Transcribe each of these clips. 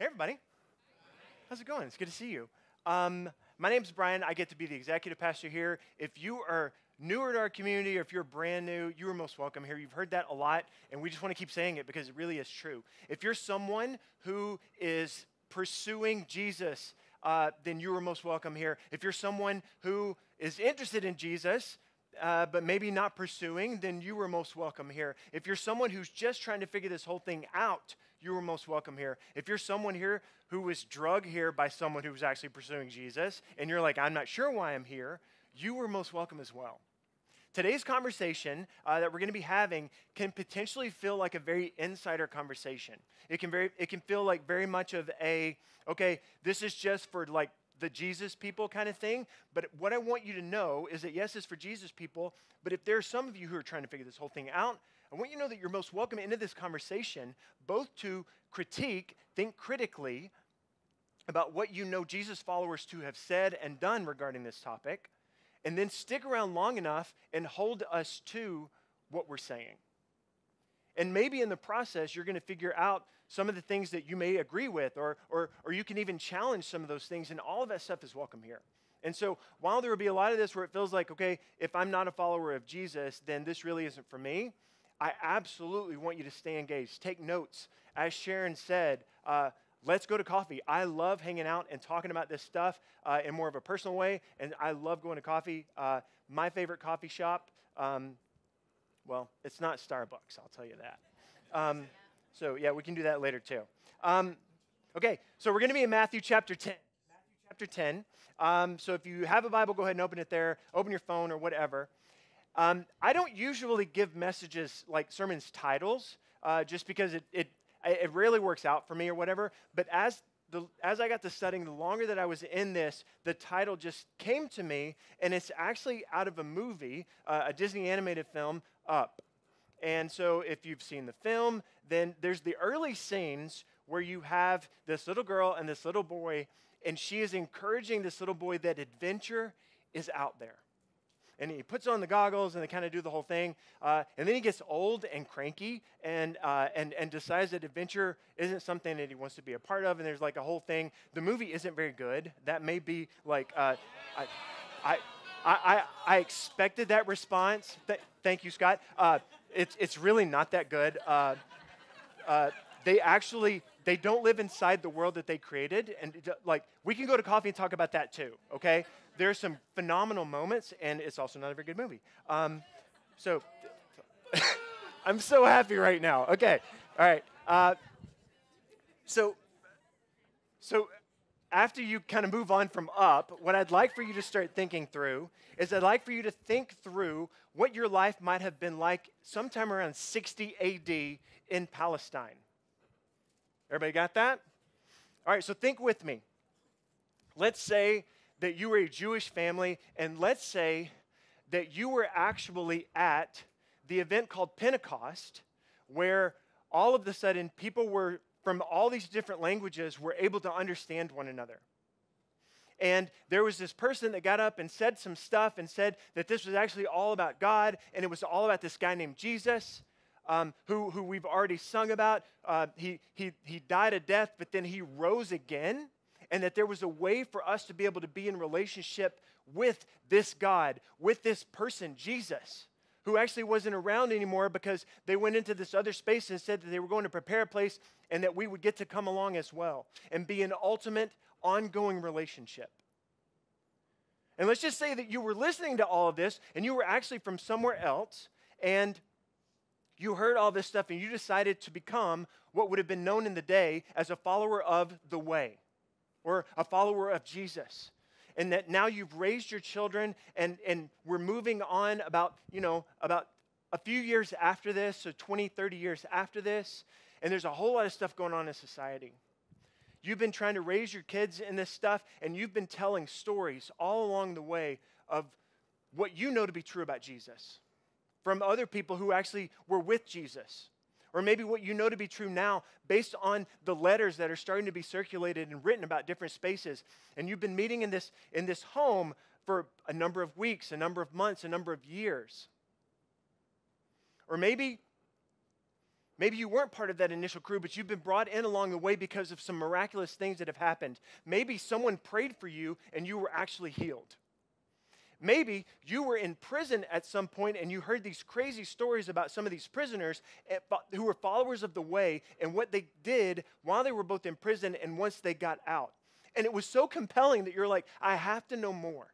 Hey, everybody. How's it going? It's good to see you. Um, my name's Brian. I get to be the executive pastor here. If you are newer to our community or if you're brand new, you are most welcome here. You've heard that a lot, and we just want to keep saying it because it really is true. If you're someone who is pursuing Jesus, uh, then you are most welcome here. If you're someone who is interested in Jesus, uh, but maybe not pursuing, then you are most welcome here. If you're someone who's just trying to figure this whole thing out, you are most welcome here. If you're someone here who was drugged here by someone who was actually pursuing Jesus, and you're like, I'm not sure why I'm here, you are most welcome as well. Today's conversation uh, that we're going to be having can potentially feel like a very insider conversation. It can very, it can feel like very much of a, okay, this is just for like the Jesus people kind of thing. But what I want you to know is that yes, it's for Jesus people. But if there are some of you who are trying to figure this whole thing out, I want you to know that you're most welcome into this conversation, both to critique, think critically about what you know Jesus followers to have said and done regarding this topic, and then stick around long enough and hold us to what we're saying. And maybe in the process, you're going to figure out some of the things that you may agree with, or, or, or you can even challenge some of those things, and all of that stuff is welcome here. And so, while there will be a lot of this where it feels like, okay, if I'm not a follower of Jesus, then this really isn't for me, I absolutely want you to stay engaged. Take notes. As Sharon said, uh, let's go to coffee. I love hanging out and talking about this stuff uh, in more of a personal way, and I love going to coffee. Uh, my favorite coffee shop, um, well, it's not Starbucks, I'll tell you that. Um, so, yeah, we can do that later too. Um, okay, so we're going to be in Matthew chapter 10. Matthew chapter 10. Um, so, if you have a Bible, go ahead and open it there. Open your phone or whatever. Um, I don't usually give messages like sermons titles uh, just because it, it, it rarely works out for me or whatever. But as the, as I got to studying, the longer that I was in this, the title just came to me, and it's actually out of a movie, uh, a Disney animated film, Up. And so, if you've seen the film, then there's the early scenes where you have this little girl and this little boy, and she is encouraging this little boy that adventure is out there. And he puts on the goggles and they kind of do the whole thing. Uh, and then he gets old and cranky and, uh, and, and decides that adventure isn't something that he wants to be a part of. And there's like a whole thing. The movie isn't very good. That may be like, uh, I, I, I, I, expected that response. Th- thank you, Scott. Uh, it's, it's really not that good. Uh, uh, they actually they don't live inside the world that they created and like we can go to coffee and talk about that too okay there's some phenomenal moments and it's also not a very good movie um, so i'm so happy right now okay all right uh, so so after you kind of move on from up, what I'd like for you to start thinking through is I'd like for you to think through what your life might have been like sometime around 60 AD in Palestine. Everybody got that? All right, so think with me. Let's say that you were a Jewish family, and let's say that you were actually at the event called Pentecost, where all of a sudden people were from all these different languages were able to understand one another. And there was this person that got up and said some stuff and said that this was actually all about God and it was all about this guy named Jesus. Um, who, who we've already sung about. Uh, he, he, he died a death, but then he rose again, and that there was a way for us to be able to be in relationship with this God, with this person, Jesus who actually wasn't around anymore because they went into this other space and said that they were going to prepare a place and that we would get to come along as well and be an ultimate ongoing relationship. And let's just say that you were listening to all of this and you were actually from somewhere else and you heard all this stuff and you decided to become what would have been known in the day as a follower of the way or a follower of Jesus. And that now you've raised your children and, and we're moving on about, you know, about a few years after this, so 20, 30 years after this, and there's a whole lot of stuff going on in society. You've been trying to raise your kids in this stuff, and you've been telling stories all along the way of what you know to be true about Jesus from other people who actually were with Jesus or maybe what you know to be true now based on the letters that are starting to be circulated and written about different spaces. And you've been meeting in this, in this home for a number of weeks, a number of months, a number of years. Or maybe Maybe you weren't part of that initial crew, but you've been brought in along the way because of some miraculous things that have happened. Maybe someone prayed for you and you were actually healed. Maybe you were in prison at some point and you heard these crazy stories about some of these prisoners eh, who were followers of the way and what they did while they were both in prison and once they got out. And it was so compelling that you're like, I have to know more.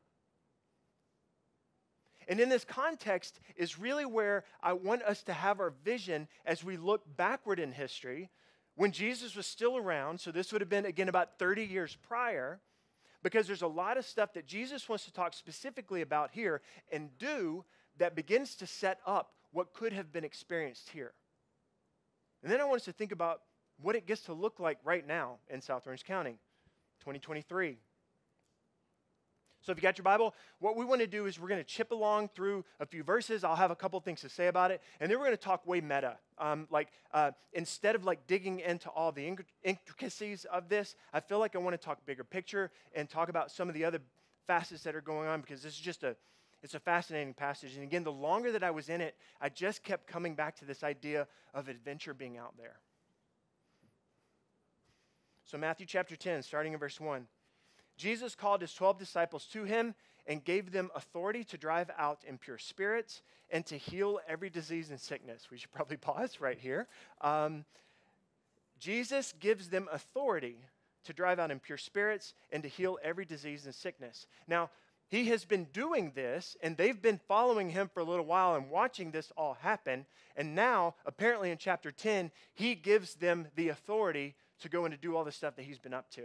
And in this context is really where I want us to have our vision as we look backward in history when Jesus was still around. So this would have been, again, about 30 years prior because there's a lot of stuff that Jesus wants to talk specifically about here and do that begins to set up what could have been experienced here. And then I want us to think about what it gets to look like right now in South Orange County, 2023. So if you got your Bible, what we want to do is we're going to chip along through a few verses. I'll have a couple things to say about it, and then we're going to talk way meta. Um, like uh, instead of like digging into all the intricacies of this, I feel like I want to talk bigger picture and talk about some of the other facets that are going on because this is just a it's a fascinating passage. And again, the longer that I was in it, I just kept coming back to this idea of adventure being out there. So Matthew chapter 10, starting in verse 1. Jesus called his 12 disciples to him and gave them authority to drive out impure spirits and to heal every disease and sickness. We should probably pause right here. Um, Jesus gives them authority to drive out impure spirits and to heal every disease and sickness. Now, he has been doing this, and they've been following him for a little while and watching this all happen. And now, apparently in chapter 10, he gives them the authority to go and to do all the stuff that he's been up to.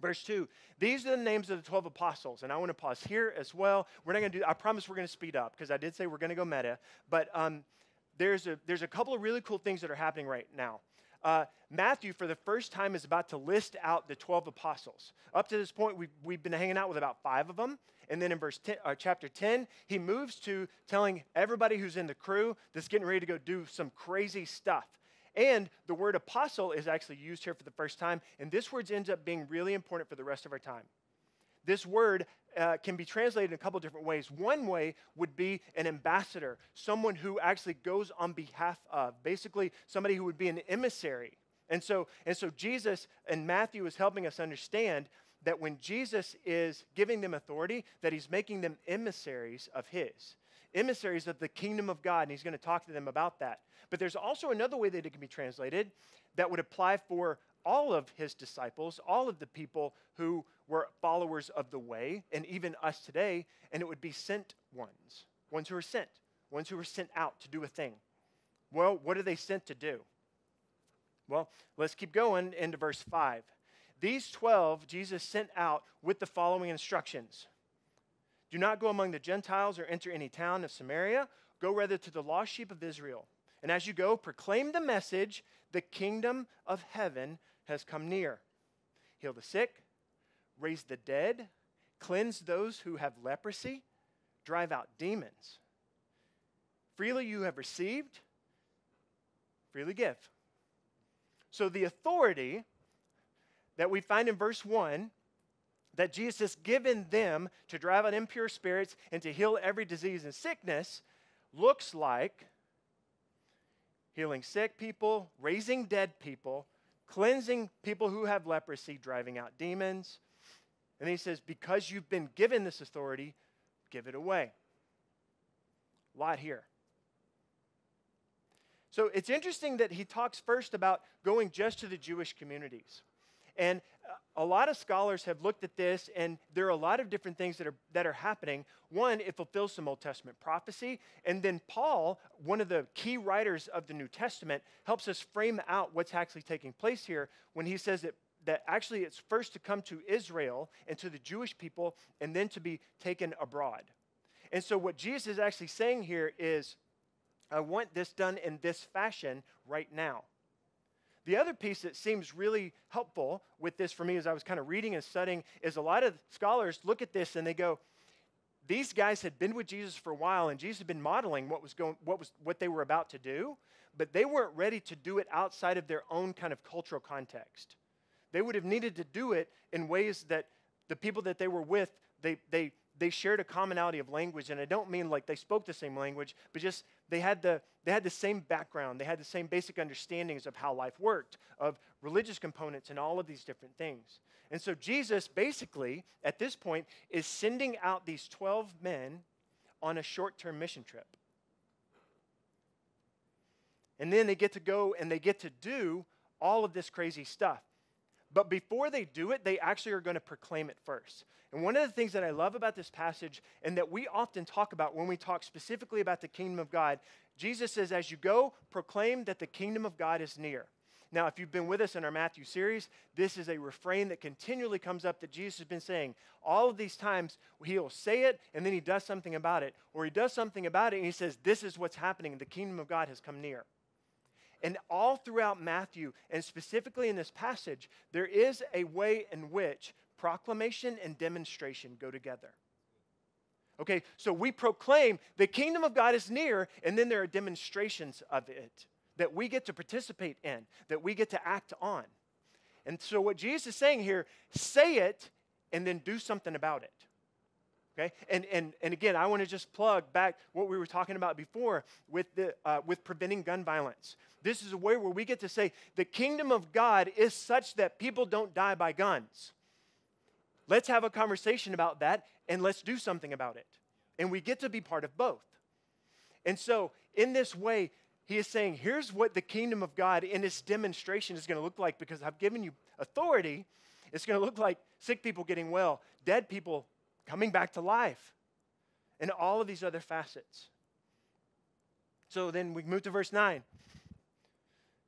Verse 2, these are the names of the 12 apostles. And I want to pause here as well. We're not going to do, I promise we're going to speed up because I did say we're going to go meta. But um, there's, a, there's a couple of really cool things that are happening right now. Uh, Matthew, for the first time, is about to list out the 12 apostles. Up to this point, we've, we've been hanging out with about five of them. And then in verse 10, uh, chapter 10, he moves to telling everybody who's in the crew that's getting ready to go do some crazy stuff. And the word apostle is actually used here for the first time, and this word ends up being really important for the rest of our time. This word uh, can be translated in a couple different ways. One way would be an ambassador, someone who actually goes on behalf of, basically, somebody who would be an emissary. And so, and so Jesus and Matthew is helping us understand that when Jesus is giving them authority, that he's making them emissaries of his emissaries of the kingdom of God, and he's going to talk to them about that. But there's also another way that it can be translated that would apply for all of his disciples, all of the people who were followers of the way, and even us today, and it would be sent ones, ones who are sent, ones who are sent out to do a thing. Well, what are they sent to do? Well, let's keep going into verse 5. These 12 Jesus sent out with the following instructions do not go among the Gentiles or enter any town of Samaria. Go rather to the lost sheep of Israel. And as you go, proclaim the message the kingdom of heaven has come near. Heal the sick, raise the dead, cleanse those who have leprosy, drive out demons. Freely you have received, freely give. So the authority that we find in verse 1 that Jesus has given them to drive out impure spirits and to heal every disease and sickness looks like healing sick people, raising dead people, cleansing people who have leprosy, driving out demons. And he says, because you've been given this authority, give it away. A lot here. So it's interesting that he talks first about going just to the Jewish communities. And uh, a lot of scholars have looked at this, and there are a lot of different things that are, that are happening. One, it fulfills some Old Testament prophecy. And then Paul, one of the key writers of the New Testament, helps us frame out what's actually taking place here when he says that, that actually it's first to come to Israel and to the Jewish people, and then to be taken abroad. And so, what Jesus is actually saying here is, I want this done in this fashion right now. The other piece that seems really helpful with this for me as I was kind of reading and studying is a lot of scholars look at this and they go, these guys had been with Jesus for a while and Jesus had been modeling what was going what was what they were about to do, but they weren't ready to do it outside of their own kind of cultural context. They would have needed to do it in ways that the people that they were with, they they they shared a commonality of language, and I don't mean like they spoke the same language, but just they had the they had the same background, they had the same basic understandings of how life worked, of religious components, and all of these different things. And so Jesus basically, at this point, is sending out these 12 men on a short term mission trip. And then they get to go and they get to do all of this crazy stuff. But before they do it, they actually are going to proclaim it first. And one of the things that I love about this passage and that we often talk about when we talk specifically about the kingdom of God, Jesus says, As you go, proclaim that the kingdom of God is near. Now, if you've been with us in our Matthew series, this is a refrain that continually comes up that Jesus has been saying. All of these times, he'll say it and then he does something about it, or he does something about it and he says, This is what's happening. The kingdom of God has come near. And all throughout Matthew, and specifically in this passage, there is a way in which proclamation and demonstration go together. Okay, so we proclaim the kingdom of God is near, and then there are demonstrations of it that we get to participate in, that we get to act on. And so, what Jesus is saying here, say it and then do something about it. Okay? And, and, and again, I want to just plug back what we were talking about before with, the, uh, with preventing gun violence. This is a way where we get to say the kingdom of God is such that people don't die by guns. Let's have a conversation about that and let's do something about it. And we get to be part of both. And so, in this way, he is saying, here's what the kingdom of God in its demonstration is going to look like because I've given you authority. It's going to look like sick people getting well, dead people coming back to life, and all of these other facets. So then we move to verse 9.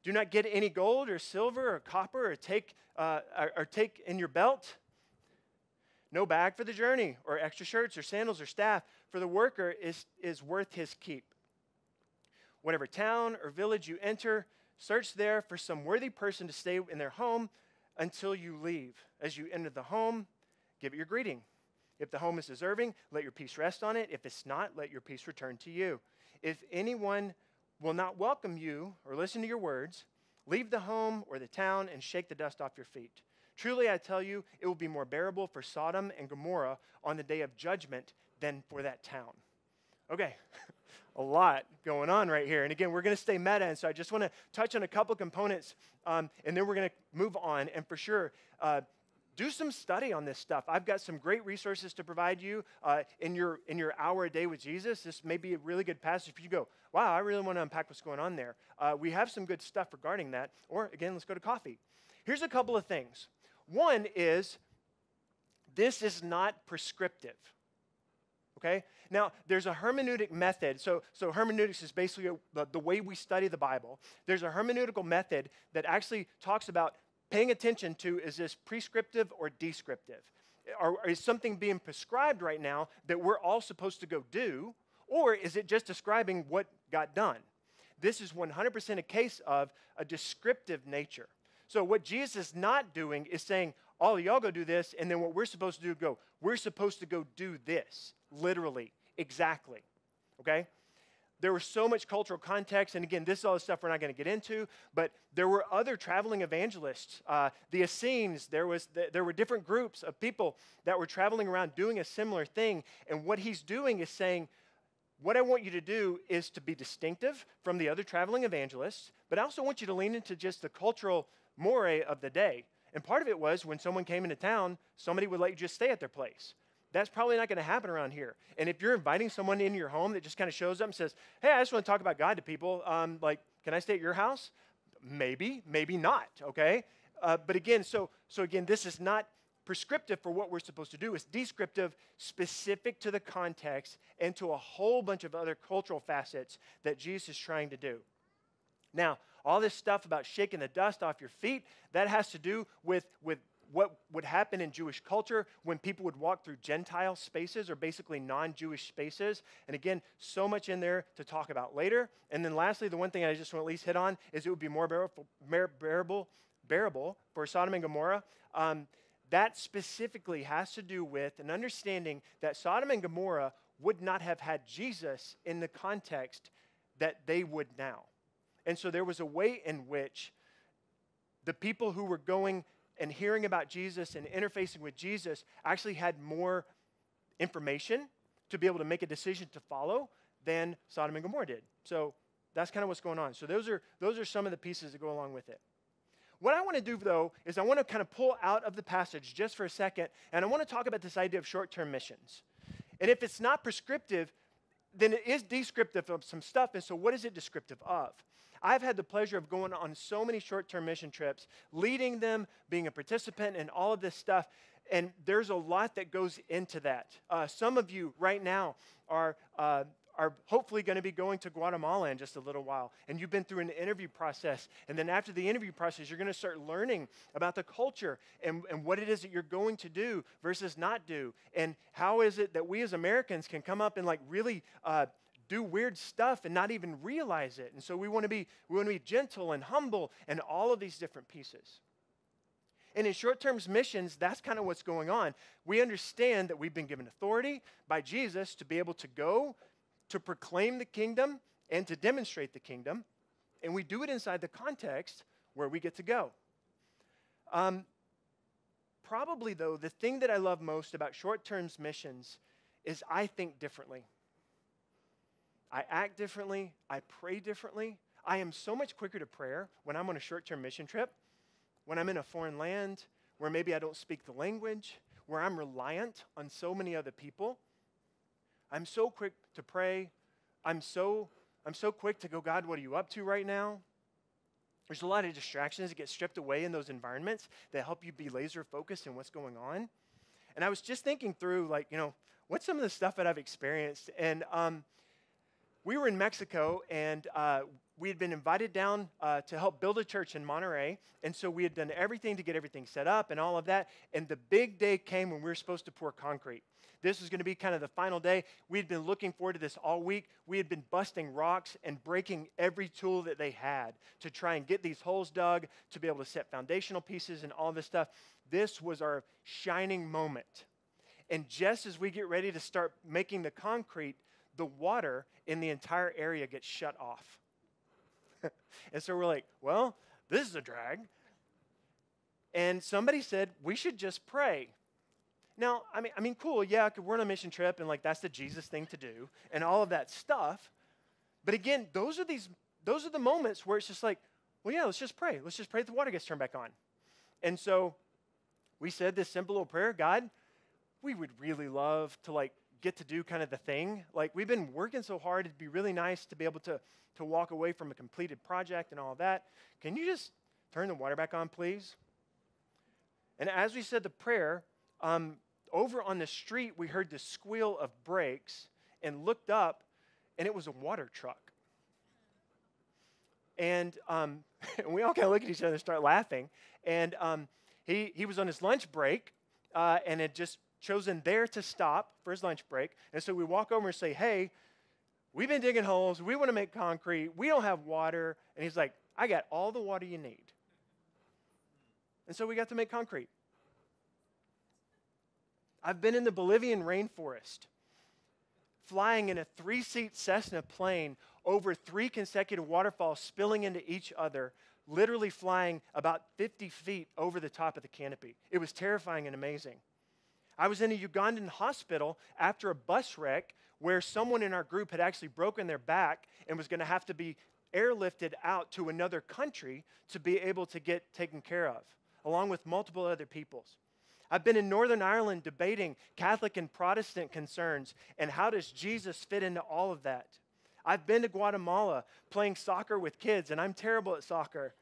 Do not get any gold or silver or copper or take, uh, or, or take in your belt. No bag for the journey, or extra shirts, or sandals, or staff, for the worker is, is worth his keep. Whatever town or village you enter, search there for some worthy person to stay in their home until you leave. As you enter the home, give it your greeting. If the home is deserving, let your peace rest on it. If it's not, let your peace return to you. If anyone will not welcome you or listen to your words, leave the home or the town and shake the dust off your feet. Truly, I tell you, it will be more bearable for Sodom and Gomorrah on the day of judgment than for that town. Okay, a lot going on right here. And again, we're going to stay meta, and so I just want to touch on a couple components, um, and then we're going to move on. And for sure, uh, do some study on this stuff. I've got some great resources to provide you uh, in your in your hour a day with Jesus. This may be a really good passage for you. Go, wow, I really want to unpack what's going on there. Uh, we have some good stuff regarding that. Or again, let's go to coffee. Here's a couple of things. One is this is not prescriptive. Okay? Now, there's a hermeneutic method. So, so hermeneutics is basically the, the way we study the Bible. There's a hermeneutical method that actually talks about paying attention to is this prescriptive or descriptive? Or is something being prescribed right now that we're all supposed to go do? Or is it just describing what got done? This is 100% a case of a descriptive nature. So, what Jesus is not doing is saying, all of y'all go do this, and then what we're supposed to do, go, we're supposed to go do this, literally, exactly. Okay? There was so much cultural context, and again, this is all the stuff we're not going to get into, but there were other traveling evangelists. Uh, the Essenes, there, was, there were different groups of people that were traveling around doing a similar thing, and what he's doing is saying, what I want you to do is to be distinctive from the other traveling evangelists, but I also want you to lean into just the cultural moray of the day. And part of it was when someone came into town, somebody would let you just stay at their place. That's probably not going to happen around here. And if you're inviting someone into your home that just kind of shows up and says, Hey, I just want to talk about God to people, um, like, can I stay at your house? Maybe, maybe not, okay? Uh, but again, so, so again, this is not prescriptive for what we're supposed to do. It's descriptive, specific to the context, and to a whole bunch of other cultural facets that Jesus is trying to do. Now, all this stuff about shaking the dust off your feet, that has to do with, with what would happen in Jewish culture when people would walk through Gentile spaces or basically non Jewish spaces. And again, so much in there to talk about later. And then lastly, the one thing I just want to at least hit on is it would be more bearable, bearable, for Sodom and Gomorrah. Um, that specifically has to do with an understanding that Sodom and Gomorrah would not have had Jesus in the context that they would now. And so there was a way in which the people who were going and hearing about Jesus and interfacing with Jesus actually had more information to be able to make a decision to follow than Sodom and Gomorrah did. So that's kind of what's going on. So those are those are some of the pieces that go along with it. What I want to do though is I want to kind of pull out of the passage just for a second and I want to talk about this idea of short-term missions. And if it's not prescriptive, then it is descriptive of some stuff. And so what is it descriptive of? I've had the pleasure of going on so many short term mission trips, leading them, being a participant, and all of this stuff. And there's a lot that goes into that. Uh, some of you right now are. Uh, are hopefully going to be going to Guatemala in just a little while. And you've been through an interview process. And then after the interview process, you're going to start learning about the culture and, and what it is that you're going to do versus not do. And how is it that we as Americans can come up and like really uh, do weird stuff and not even realize it. And so we want to be we want to be gentle and humble and all of these different pieces. And in short term missions, that's kind of what's going on. We understand that we've been given authority by Jesus to be able to go to proclaim the kingdom and to demonstrate the kingdom. And we do it inside the context where we get to go. Um, probably, though, the thing that I love most about short term missions is I think differently. I act differently. I pray differently. I am so much quicker to prayer when I'm on a short term mission trip, when I'm in a foreign land where maybe I don't speak the language, where I'm reliant on so many other people. I'm so quick to pray. I'm so, I'm so quick to go, God, what are you up to right now? There's a lot of distractions that get stripped away in those environments that help you be laser focused in what's going on. And I was just thinking through, like, you know, what's some of the stuff that I've experienced? And um, we were in Mexico and uh, we had been invited down uh, to help build a church in Monterrey. And so we had done everything to get everything set up and all of that. And the big day came when we were supposed to pour concrete. This was going to be kind of the final day. We had been looking forward to this all week. We had been busting rocks and breaking every tool that they had to try and get these holes dug, to be able to set foundational pieces and all this stuff. This was our shining moment. And just as we get ready to start making the concrete, the water in the entire area gets shut off. and so we're like, well, this is a drag. And somebody said, we should just pray. Now, I mean, I mean, cool, yeah, we're on a mission trip and like that's the Jesus thing to do and all of that stuff. But again, those are these those are the moments where it's just like, well, yeah, let's just pray. Let's just pray that the water gets turned back on. And so we said this simple little prayer, God, we would really love to like get to do kind of the thing. Like we've been working so hard, it'd be really nice to be able to, to walk away from a completed project and all that. Can you just turn the water back on, please? And as we said the prayer, um, over on the street, we heard the squeal of brakes and looked up, and it was a water truck. And um, we all kind of look at each other and start laughing. And um, he, he was on his lunch break uh, and had just chosen there to stop for his lunch break. And so we walk over and say, Hey, we've been digging holes. We want to make concrete. We don't have water. And he's like, I got all the water you need. And so we got to make concrete. I've been in the Bolivian rainforest, flying in a three seat Cessna plane over three consecutive waterfalls, spilling into each other, literally flying about 50 feet over the top of the canopy. It was terrifying and amazing. I was in a Ugandan hospital after a bus wreck where someone in our group had actually broken their back and was going to have to be airlifted out to another country to be able to get taken care of, along with multiple other peoples. I've been in Northern Ireland debating Catholic and Protestant concerns and how does Jesus fit into all of that. I've been to Guatemala playing soccer with kids, and I'm terrible at soccer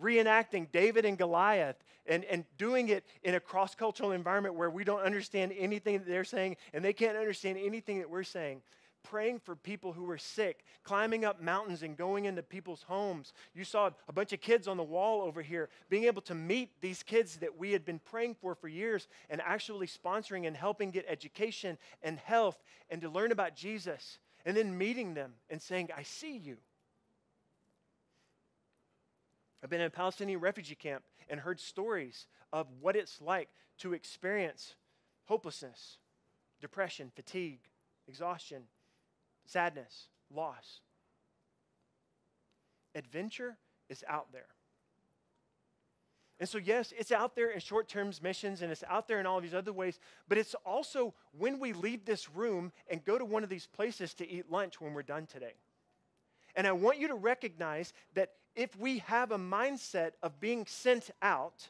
reenacting David and Goliath and, and doing it in a cross cultural environment where we don't understand anything that they're saying and they can't understand anything that we're saying. Praying for people who were sick, climbing up mountains and going into people's homes. You saw a bunch of kids on the wall over here, being able to meet these kids that we had been praying for for years and actually sponsoring and helping get education and health and to learn about Jesus. And then meeting them and saying, I see you. I've been in a Palestinian refugee camp and heard stories of what it's like to experience hopelessness, depression, fatigue, exhaustion, sadness, loss. Adventure is out there. And so, yes, it's out there in short term missions and it's out there in all these other ways, but it's also when we leave this room and go to one of these places to eat lunch when we're done today. And I want you to recognize that if we have a mindset of being sent out,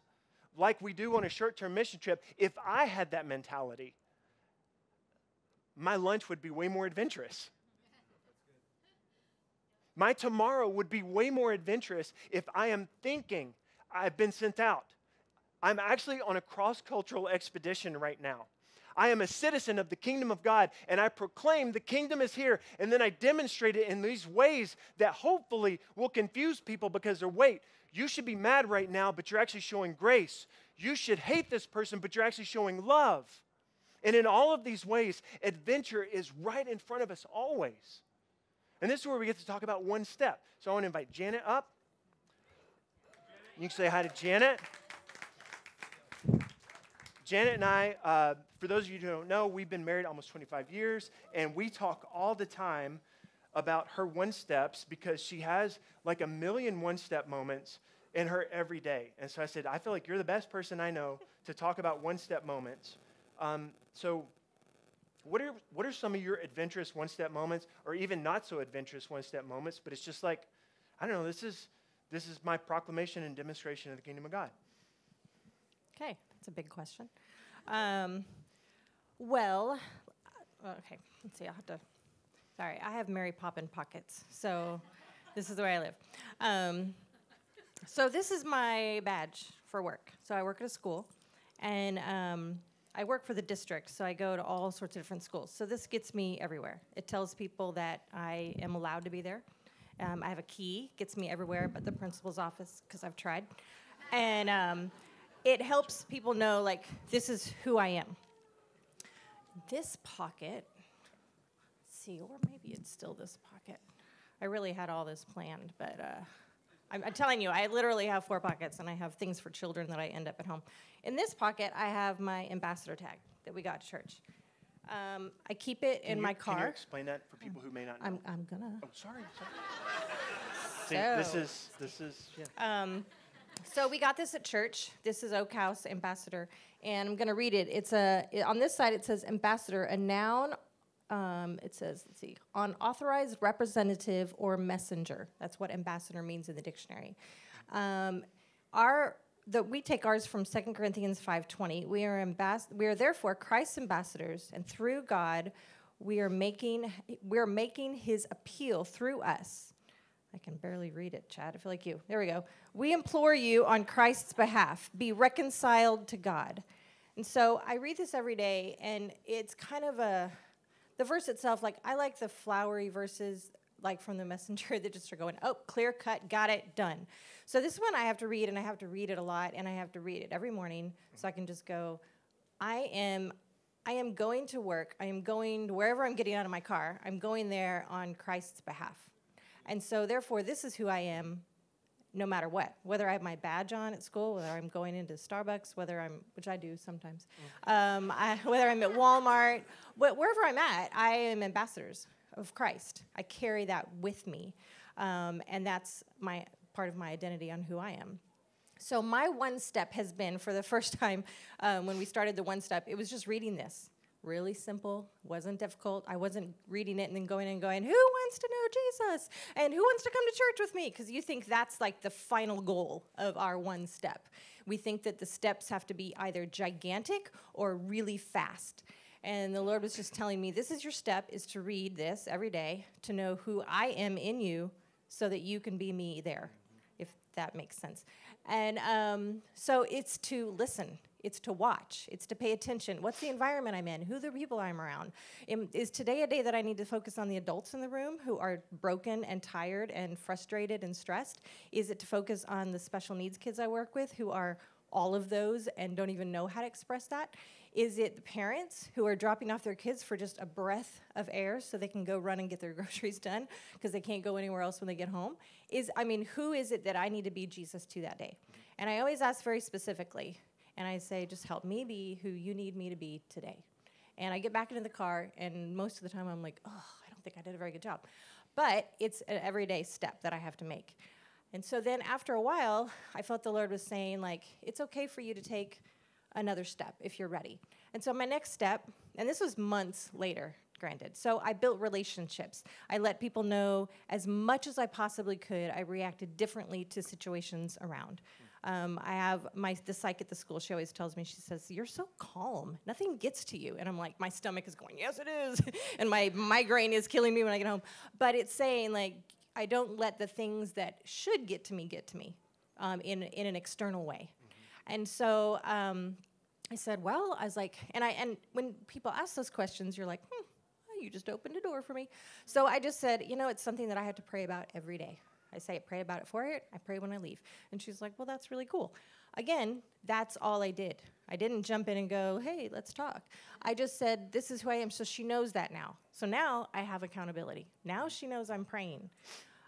like we do on a short term mission trip, if I had that mentality, my lunch would be way more adventurous. My tomorrow would be way more adventurous if I am thinking I've been sent out. I'm actually on a cross cultural expedition right now. I am a citizen of the kingdom of God, and I proclaim the kingdom is here. And then I demonstrate it in these ways that hopefully will confuse people because they're, wait, you should be mad right now, but you're actually showing grace. You should hate this person, but you're actually showing love. And in all of these ways, adventure is right in front of us always. And this is where we get to talk about one step. So I want to invite Janet up. You can say hi to Janet. Janet and I, uh, for those of you who don't know, we've been married almost 25 years, and we talk all the time about her one steps because she has like a million one step moments in her every day. And so I said, I feel like you're the best person I know to talk about one step moments. Um, so, what are, what are some of your adventurous one step moments, or even not so adventurous one step moments? But it's just like, I don't know, this is this is my proclamation and demonstration of the kingdom of God. Okay, that's a big question. Um, well, uh, okay, let's see, I'll have to. Sorry, I have Mary Poppin pockets, so this is the way I live. Um, so this is my badge for work. So I work at a school, and um, I work for the district, so I go to all sorts of different schools. So this gets me everywhere. It tells people that I am allowed to be there. Um, I have a key, gets me everywhere but the principal's office because I've tried. And um, it helps people know, like, this is who I am. This pocket, see, or maybe it's still this pocket. I really had all this planned, but uh, I'm, I'm, telling you, I literally have four pockets and I have things for children that I end up at home. In this pocket, I have my ambassador tag that we got at church. Um, I keep it can in you, my car. Can you explain that for people who may not know? I'm, I'm gonna. Oh, sorry. sorry. See, this is this is yeah. Um, so we got this at church. This is Oakhouse Ambassador, and I'm gonna read it. It's a it, on this side. It says Ambassador, a noun. Um, it says, let's see, on authorized representative or messenger. That's what ambassador means in the dictionary. Um, our that we take ours from 2 Corinthians 5:20. We are ambas- we are therefore Christ's ambassadors, and through God, we are making we are making His appeal through us. I can barely read it, Chad. I feel like you. There we go. We implore you on Christ's behalf, be reconciled to God. And so I read this every day, and it's kind of a the verse itself. Like I like the flowery verses, like from the messenger that just are going, oh, clear cut, got it, done. So this one I have to read, and I have to read it a lot, and I have to read it every morning, so I can just go, I am, I am going to work. I am going wherever I'm getting out of my car. I'm going there on Christ's behalf, and so therefore this is who I am, no matter what. Whether I have my badge on at school, whether I'm going into Starbucks, whether I'm, which I do sometimes, um, I, whether I'm at Walmart, wh- wherever I'm at, I am ambassadors of Christ. I carry that with me, um, and that's my part of my identity on who I am. So, my one step has been for the first time um, when we started the one step, it was just reading this. Really simple, wasn't difficult. I wasn't reading it and then going and going, Who wants to know Jesus? And who wants to come to church with me? Because you think that's like the final goal of our one step. We think that the steps have to be either gigantic or really fast. And the Lord was just telling me, This is your step, is to read this every day, to know who I am in you so that you can be me there if that makes sense. And um, so it's to listen, it's to watch, it's to pay attention. What's the environment I'm in? Who the people I'm around? Is today a day that I need to focus on the adults in the room who are broken and tired and frustrated and stressed? Is it to focus on the special needs kids I work with who are all of those and don't even know how to express that? Is it the parents who are dropping off their kids for just a breath of air so they can go run and get their groceries done because they can't go anywhere else when they get home? Is I mean, who is it that I need to be Jesus to that day? And I always ask very specifically, and I say, just help me be who you need me to be today. And I get back into the car, and most of the time I'm like, oh, I don't think I did a very good job. But it's an everyday step that I have to make. And so then after a while, I felt the Lord was saying, like, it's okay for you to take another step if you're ready. And so my next step, and this was months later, granted. So I built relationships. I let people know as much as I possibly could. I reacted differently to situations around. Um, I have my the psych at the school. She always tells me, she says, "You're so calm. Nothing gets to you." And I'm like, my stomach is going, "Yes, it is," and my migraine is killing me when I get home. But it's saying like, I don't let the things that should get to me get to me um, in in an external way. Mm-hmm. And so um, I said, "Well," I was like, and I and when people ask those questions, you're like, "Hmm." You just opened a door for me. So I just said, you know, it's something that I have to pray about every day. I say, I pray about it for it. I pray when I leave. And she's like, well, that's really cool. Again, that's all I did. I didn't jump in and go, hey, let's talk. I just said, this is who I am. So she knows that now. So now I have accountability. Now she knows I'm praying.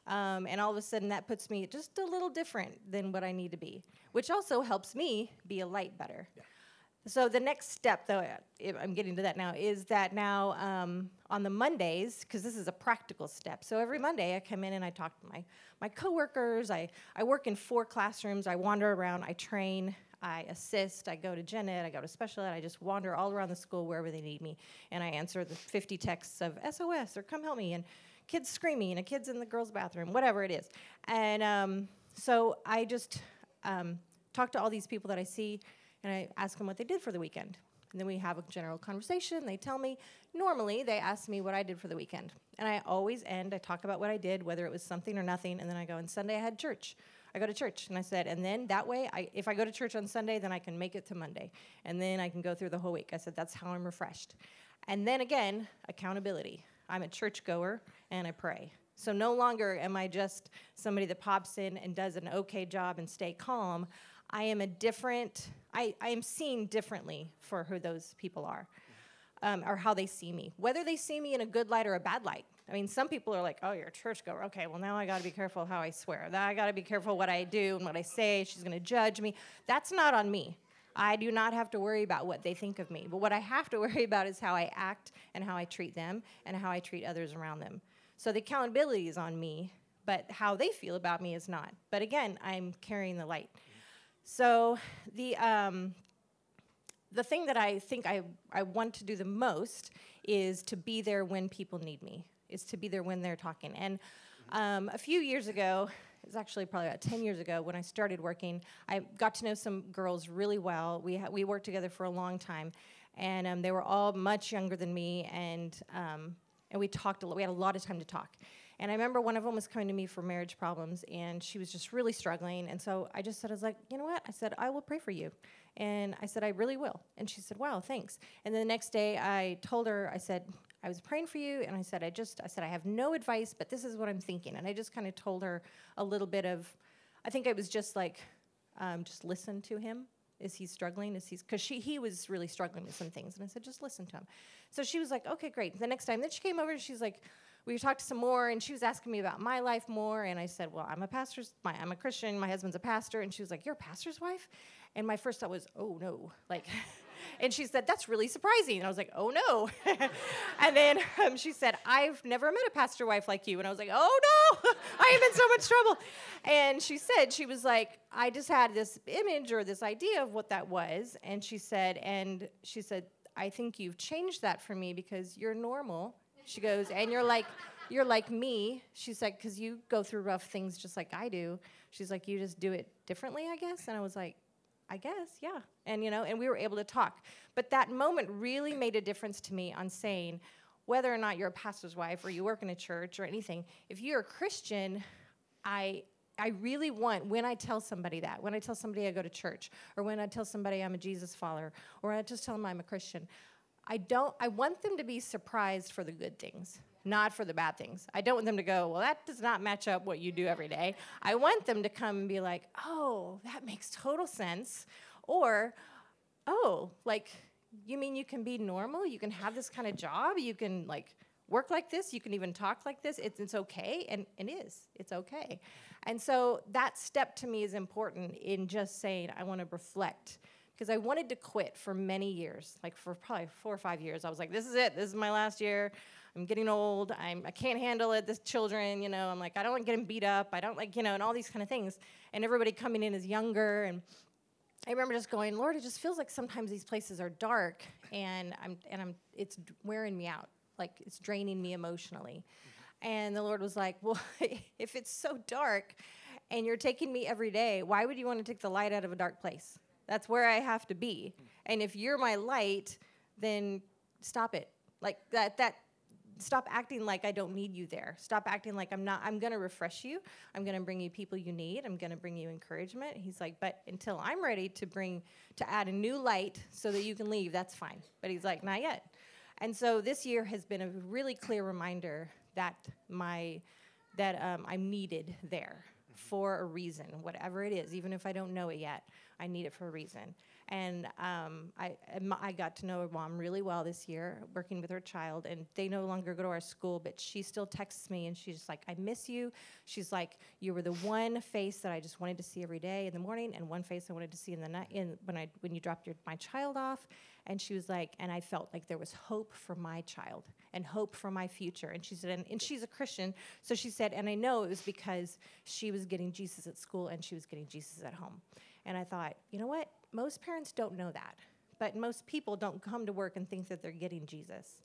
Um, and all of a sudden, that puts me just a little different than what I need to be, which also helps me be a light better. Yeah. So the next step, though, I'm getting to that now, is that now um, on the Mondays, because this is a practical step. So every Monday, I come in and I talk to my my coworkers. I I work in four classrooms. I wander around. I train. I assist. I go to gen ed. I go to special ed. I just wander all around the school wherever they need me, and I answer the 50 texts of SOS or come help me and kids screaming and a kids in the girls' bathroom, whatever it is. And um, so I just um, talk to all these people that I see and I ask them what they did for the weekend. And then we have a general conversation. They tell me. Normally, they ask me what I did for the weekend. And I always end, I talk about what I did, whether it was something or nothing. And then I go, and Sunday I had church. I go to church. And I said, and then that way, I, if I go to church on Sunday, then I can make it to Monday. And then I can go through the whole week. I said, that's how I'm refreshed. And then again, accountability. I'm a church goer and I pray. So no longer am I just somebody that pops in and does an okay job and stay calm. I am a different, I, I am seen differently for who those people are. Um, or how they see me, whether they see me in a good light or a bad light. I mean, some people are like, "Oh, you're a churchgoer. Okay, well now I got to be careful how I swear. Now I got to be careful what I do and what I say. She's going to judge me." That's not on me. I do not have to worry about what they think of me. But what I have to worry about is how I act and how I treat them and how I treat others around them. So the accountability is on me, but how they feel about me is not. But again, I'm carrying the light. So the um, the thing that I think I, I want to do the most is to be there when people need me, is to be there when they're talking. And um, a few years ago, it was actually probably about 10 years ago when I started working, I got to know some girls really well. We, ha- we worked together for a long time, and um, they were all much younger than me, and, um, and we talked a lot. We had a lot of time to talk. And I remember one of them was coming to me for marriage problems, and she was just really struggling. And so I just said, I was like, you know what? I said, I will pray for you. And I said, I really will. And she said, wow, thanks. And then the next day I told her, I said, I was praying for you, and I said, I just, I said, I have no advice, but this is what I'm thinking. And I just kind of told her a little bit of, I think it was just like, um, just listen to him. Is he struggling? Is he, because she, he was really struggling with some things. And I said, just listen to him. So she was like, okay, great. The next time, then she came over and she's like, we talked some more, and she was asking me about my life more. And I said, Well, I'm a pastor's, my, I'm a Christian, my husband's a pastor. And she was like, You're a pastor's wife? And my first thought was, Oh no. Like, and she said, That's really surprising. And I was like, Oh no. and then um, she said, I've never met a pastor wife like you. And I was like, Oh no, I am in so much trouble. And she said, She was like, I just had this image or this idea of what that was. And she said, And she said, I think you've changed that for me because you're normal she goes, and you're like, you're like me. She's like, because you go through rough things just like I do. She's like, you just do it differently, I guess. And I was like, I guess, yeah. And you know, and we were able to talk. But that moment really made a difference to me on saying, whether or not you're a pastor's wife or you work in a church or anything, if you're a Christian, I I really want when I tell somebody that, when I tell somebody I go to church, or when I tell somebody I'm a Jesus follower, or I just tell them I'm a Christian, I don't I want them to be surprised for the good things, not for the bad things. I don't want them to go, well, that does not match up what you do every day. I want them to come and be like, oh, that makes total sense. Or, oh, like, you mean you can be normal? You can have this kind of job? You can like work like this? You can even talk like this? It's, it's okay. And it is. It's okay. And so that step to me is important in just saying, I want to reflect because I wanted to quit for many years, like for probably four or five years. I was like, this is it. This is my last year. I'm getting old. I'm, I can't handle it. This children, you know, I'm like, I don't like getting beat up. I don't like, you know, and all these kind of things. And everybody coming in is younger. And I remember just going, Lord, it just feels like sometimes these places are dark, and I'm, and I'm, it's wearing me out. Like it's draining me emotionally. And the Lord was like, Well, if it's so dark and you're taking me every day, why would you want to take the light out of a dark place? That's where I have to be. And if you're my light, then stop it. Like that, that, stop acting like I don't need you there. Stop acting like I'm not, I'm going to refresh you. I'm going to bring you people you need. I'm going to bring you encouragement. He's like, but until I'm ready to bring, to add a new light so that you can leave, that's fine. But he's like, not yet. And so this year has been a really clear reminder that my, that um, I'm needed there for a reason, whatever it is, even if I don't know it yet. I need it for a reason. And um, I, I got to know her mom really well this year, working with her child. And they no longer go to our school, but she still texts me and she's like, I miss you. She's like, you were the one face that I just wanted to see every day in the morning, and one face I wanted to see in the night in, when, I, when you dropped your, my child off. And she was like, and I felt like there was hope for my child and hope for my future. And she said, and, and she's a Christian. So she said, and I know it was because she was getting Jesus at school and she was getting Jesus at home. And I thought, you know what? Most parents don't know that, but most people don't come to work and think that they're getting Jesus.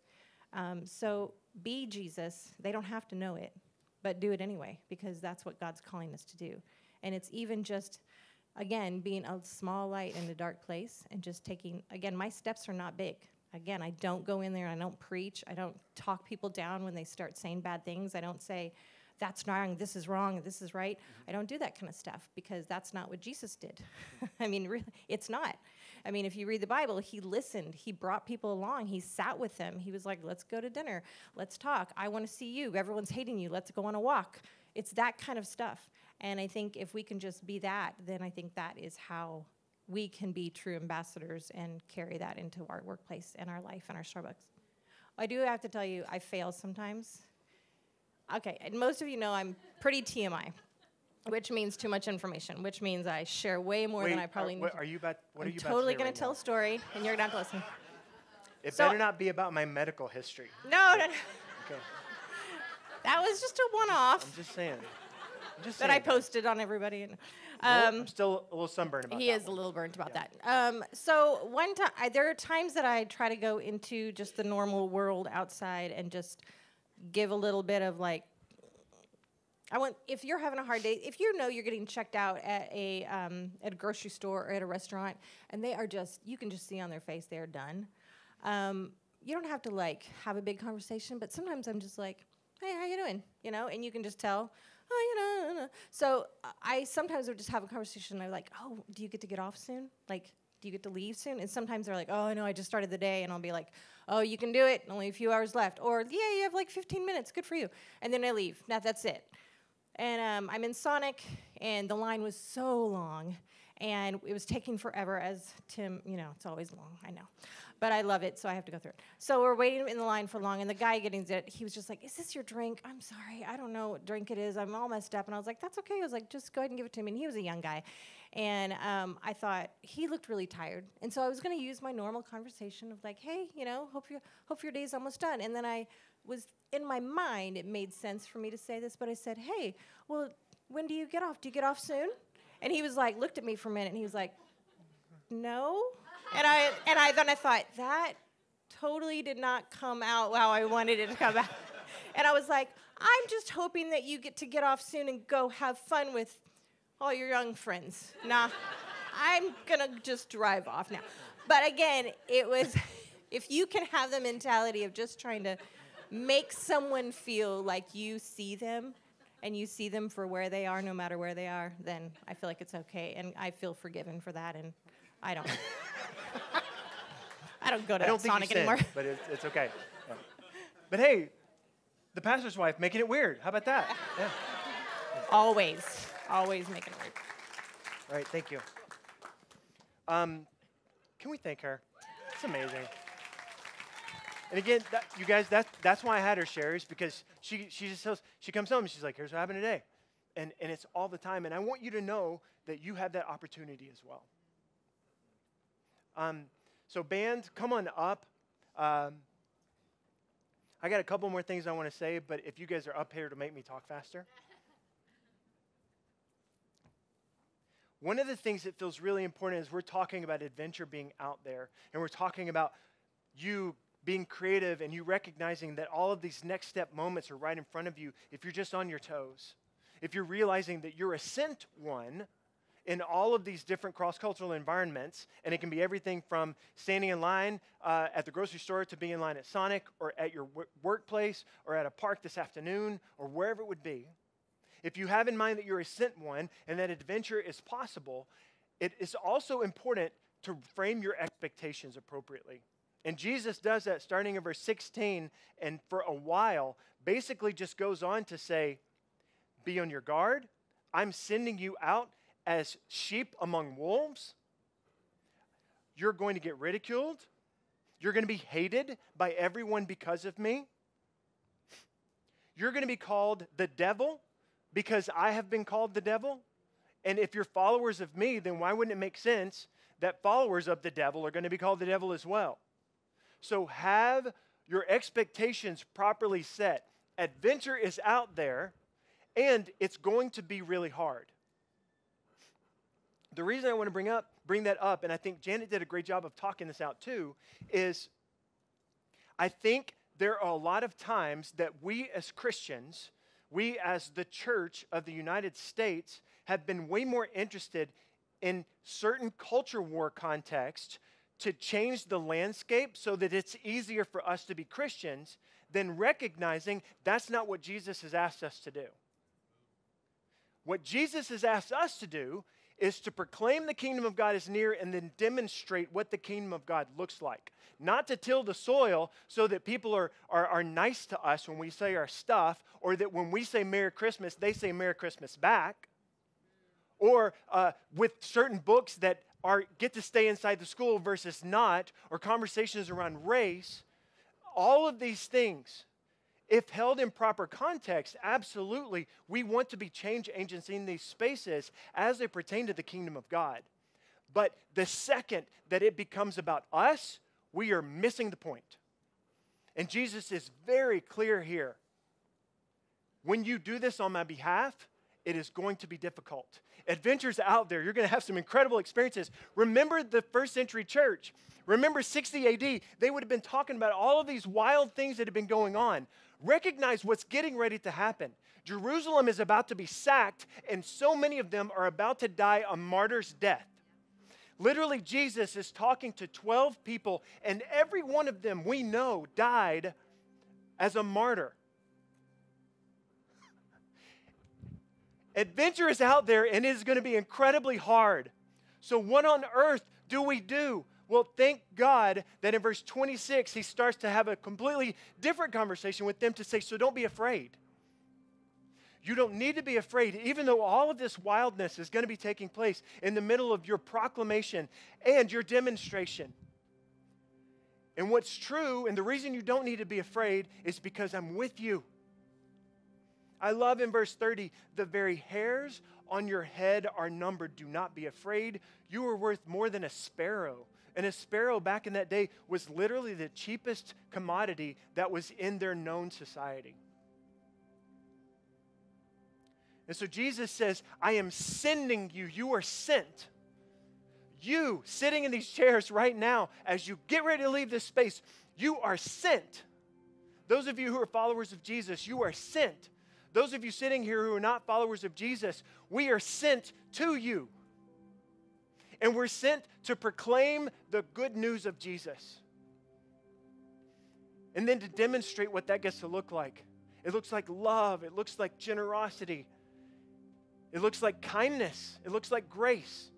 Um, so be Jesus. They don't have to know it, but do it anyway because that's what God's calling us to do. And it's even just, again, being a small light in a dark place and just taking, again, my steps are not big. Again, I don't go in there, I don't preach, I don't talk people down when they start saying bad things. I don't say, that's wrong, this is wrong, this is right. Mm-hmm. I don't do that kind of stuff because that's not what Jesus did. I mean, really, it's not. I mean, if you read the Bible, he listened, he brought people along, he sat with them. He was like, let's go to dinner, let's talk. I want to see you. Everyone's hating you, let's go on a walk. It's that kind of stuff. And I think if we can just be that, then I think that is how we can be true ambassadors and carry that into our workplace and our life and our Starbucks. I do have to tell you, I fail sometimes. Okay, and most of you know I'm pretty TMI, which means too much information, which means I share way more Wait, than I probably are, need. what, are you about? What I'm are you totally about to going to tell right a story, and you're going to have to listen. It So- better not be about my medical history. No, no, no. Okay, that was just a one-off I'm just saying. Just that. I posted on everybody. And, um, I'm still a little sunburned about he that. is a little burnt about that. Um, so one time, there are times that I try to go into just the normal world outside and just give a little bit of like. I want if you're having a hard day, if you know you're getting checked out at a um, at a grocery store or at a restaurant, and they are just you can just see on their face they're done. Um, you don't have to like have a big conversation, but sometimes I'm just like, "Hey, how you doing?" You know, and you can just tell. Oh, you know, no, no." So I sometimes would just have a conversation. I'm like, "Oh, do you get to get off soon? Like, do you get to leave soon?" And sometimes they're like, "Oh, no, I just started the day," and I'll be like, "Oh, you can do it. Only a few hours left." Or, "Yeah, you have like 15 minutes. Good for you." And then I leave. Now that's it. And um, I'm in Sonic, and the line was so long, and it was taking forever. As Tim, you know, it's always long. I know, but I love it, so I have to go through it. So we're waiting in the line for long, and the guy getting it, he was just like, "Is this your drink?" I'm sorry, I don't know what drink it is. I'm all messed up, and I was like, "That's okay." I was like, "Just go ahead and give it to me. And he was a young guy, and um, I thought he looked really tired, and so I was going to use my normal conversation of like, "Hey, you know, hope your hope your day's almost done," and then I was in my mind, it made sense for me to say this, but I said, "Hey, well, when do you get off? Do you get off soon?" And he was like, looked at me for a minute, and he was like, "No." And I and I then I thought that totally did not come out how I wanted it to come out. And I was like, "I'm just hoping that you get to get off soon and go have fun with all your young friends." Nah, I'm gonna just drive off now. But again, it was if you can have the mentality of just trying to make someone feel like you see them and you see them for where they are no matter where they are then i feel like it's okay and i feel forgiven for that and i don't i don't go to I don't think sonic you sinned, anymore but it's, it's okay. Yeah. But hey, the pastor's wife making it weird. How about that? Yeah. always always making it weird. All right, thank you. Um, can we thank her? It's amazing. And again, that, you guys, that's that's why I had her share is because she she just tells she comes home and she's like, "Here's what happened today," and and it's all the time. And I want you to know that you have that opportunity as well. Um, so band, come on up. Um, I got a couple more things I want to say, but if you guys are up here to make me talk faster. One of the things that feels really important is we're talking about adventure being out there, and we're talking about you being creative and you recognizing that all of these next step moments are right in front of you if you're just on your toes. If you're realizing that you're a sent one in all of these different cross cultural environments, and it can be everything from standing in line uh, at the grocery store to being in line at Sonic or at your w- workplace or at a park this afternoon or wherever it would be. If you have in mind that you're a sent one and that adventure is possible, it is also important to frame your expectations appropriately. And Jesus does that starting in verse 16, and for a while, basically just goes on to say, Be on your guard. I'm sending you out as sheep among wolves. You're going to get ridiculed. You're going to be hated by everyone because of me. You're going to be called the devil because I have been called the devil. And if you're followers of me, then why wouldn't it make sense that followers of the devil are going to be called the devil as well? So have your expectations properly set. Adventure is out there, and it's going to be really hard. The reason I want to bring up bring that up, and I think Janet did a great job of talking this out too, is I think there are a lot of times that we as Christians, we as the church of the United States, have been way more interested in certain culture war contexts to change the landscape so that it's easier for us to be Christians than recognizing that's not what Jesus has asked us to do. What Jesus has asked us to do is to proclaim the kingdom of God is near and then demonstrate what the kingdom of God looks like. Not to till the soil so that people are, are, are nice to us when we say our stuff, or that when we say Merry Christmas, they say Merry Christmas back. Or uh, with certain books that are get to stay inside the school versus not, or conversations around race. All of these things if held in proper context, absolutely, we want to be change agents in these spaces as they pertain to the kingdom of God. But the second that it becomes about us, we are missing the point. And Jesus is very clear here. When you do this on my behalf, it is going to be difficult. Adventures out there, you're going to have some incredible experiences. Remember the first century church. Remember 60 AD, they would have been talking about all of these wild things that had been going on. Recognize what's getting ready to happen. Jerusalem is about to be sacked, and so many of them are about to die a martyr's death. Literally, Jesus is talking to 12 people, and every one of them we know died as a martyr. Adventure is out there, and it is going to be incredibly hard. So, what on earth do we do well, thank God that in verse 26, he starts to have a completely different conversation with them to say, So don't be afraid. You don't need to be afraid, even though all of this wildness is going to be taking place in the middle of your proclamation and your demonstration. And what's true, and the reason you don't need to be afraid, is because I'm with you. I love in verse 30 the very hairs on your head are numbered. Do not be afraid. You are worth more than a sparrow. And a sparrow back in that day was literally the cheapest commodity that was in their known society. And so Jesus says, I am sending you. You are sent. You sitting in these chairs right now, as you get ready to leave this space, you are sent. Those of you who are followers of Jesus, you are sent. Those of you sitting here who are not followers of Jesus, we are sent to you and we're sent to proclaim the good news of Jesus. And then to demonstrate what that gets to look like. It looks like love, it looks like generosity, it looks like kindness, it looks like grace.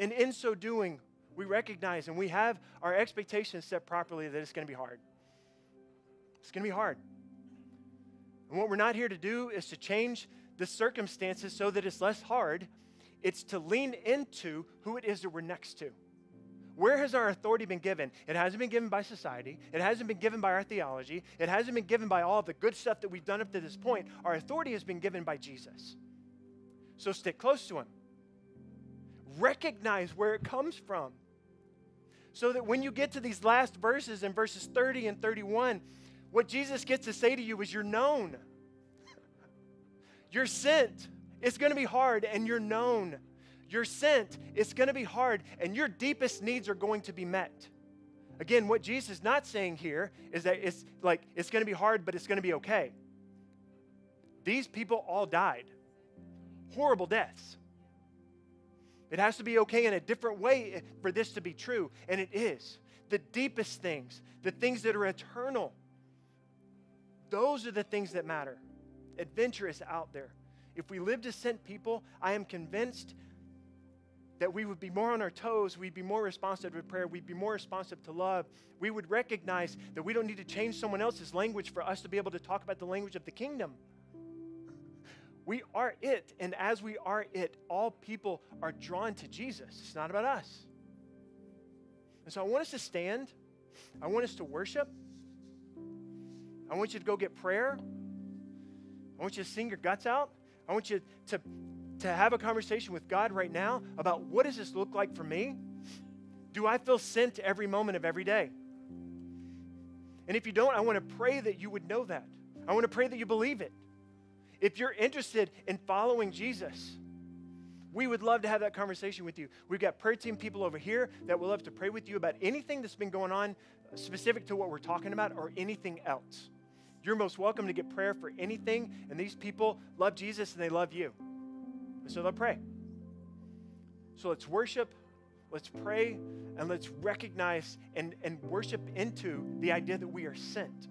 And in so doing, we recognize and we have our expectations set properly that it's going to be hard. It's going to be hard. And what we're not here to do is to change the circumstances so that it's less hard. It's to lean into who it is that we're next to. Where has our authority been given? It hasn't been given by society. It hasn't been given by our theology. It hasn't been given by all of the good stuff that we've done up to this point. Our authority has been given by Jesus. So stick close to Him. Recognize where it comes from. So that when you get to these last verses in verses 30 and 31, what Jesus gets to say to you is, You're known. You're sent. It's going to be hard, and you're known. You're sent. It's going to be hard, and your deepest needs are going to be met. Again, what Jesus is not saying here is that it's like it's going to be hard, but it's going to be okay. These people all died. Horrible deaths. It has to be okay in a different way for this to be true, and it is. The deepest things, the things that are eternal, those are the things that matter. Adventurous out there. If we lived as sent people, I am convinced that we would be more on our toes, we'd be more responsive to prayer, we'd be more responsive to love. We would recognize that we don't need to change someone else's language for us to be able to talk about the language of the kingdom. We are it, and as we are it, all people are drawn to Jesus. It's not about us. And so I want us to stand, I want us to worship. I want you to go get prayer. I want you to sing your guts out. I want you to, to have a conversation with God right now about what does this look like for me? Do I feel sent every moment of every day? And if you don't, I want to pray that you would know that. I want to pray that you believe it. If you're interested in following Jesus, we would love to have that conversation with you. We've got prayer team people over here that would love to pray with you about anything that's been going on specific to what we're talking about or anything else. You're most welcome to get prayer for anything, and these people love Jesus and they love you. so they'll pray. So let's worship, let's pray, and let's recognize and, and worship into the idea that we are sent.